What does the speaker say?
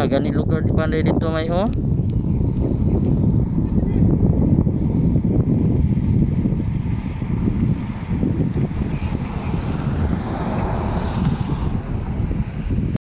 na gani lugar di panday dito may oh